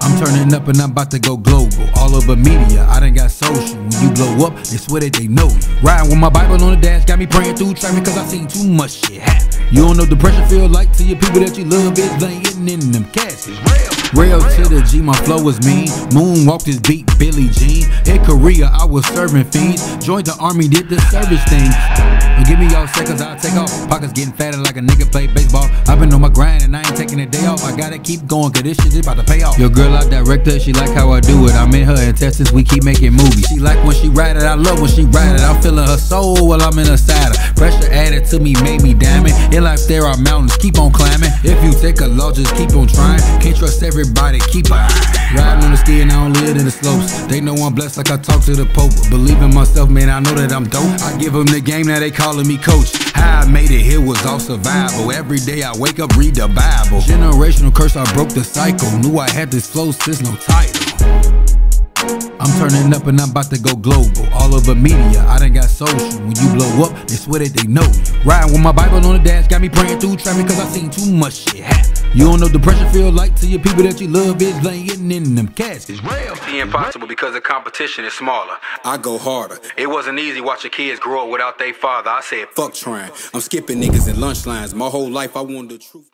I'm turning up and I'm about to go global. All over media, I done got social. When you blow up, they swear that they know you. Riding with my Bible on the dash, got me praying through traffic cause I seen too much shit happen. You don't know depression feel like to your people that you love is laying in them caskets. Rell to the G, my flow is mean. Moon Moonwalk this beat, Billie Jean. In Korea, I was serving fiends. Joined the army, did the service thing. And give me y'all seconds, I'll take off. Pockets getting fatter like a nigga play baseball. I've been on my grind and I ain't taking a day off. I gotta keep going, cause this shit is about to pay off. Your girl, I direct her, she like how I do it. I'm in her intestines, we keep making movies. She like when she ride it, I love when she ride it. I'm feeling her soul while I'm in her saddle. Pressure added to me made me it. In life, there are mountains, keep on climbing. If you take a loss, just keep on trying. Can't trust everybody, keep. On ski and I don't live in the slopes. They know I'm blessed like I talk to the Pope. Believe in myself, man, I know that I'm dope. I give them the game, now they calling me coach. How I made it here was all survival. Every day I wake up, read the Bible. Generational curse, I broke the cycle. Knew I had this flow since no title. I'm turning up and I'm about to go global. All over media, I done got social. When you blow up, they swear that they know you. Riding with my Bible on the dash, got me praying through traffic cause I seen too much shit happen. You don't know depression feel like to your people that you love is laying in them caskets. Real. The impossible because the competition is smaller. I go harder. It wasn't easy watching kids grow up without their father. I said, Fuck trying. I'm skipping niggas in lunch lines. My whole life I wanted the truth.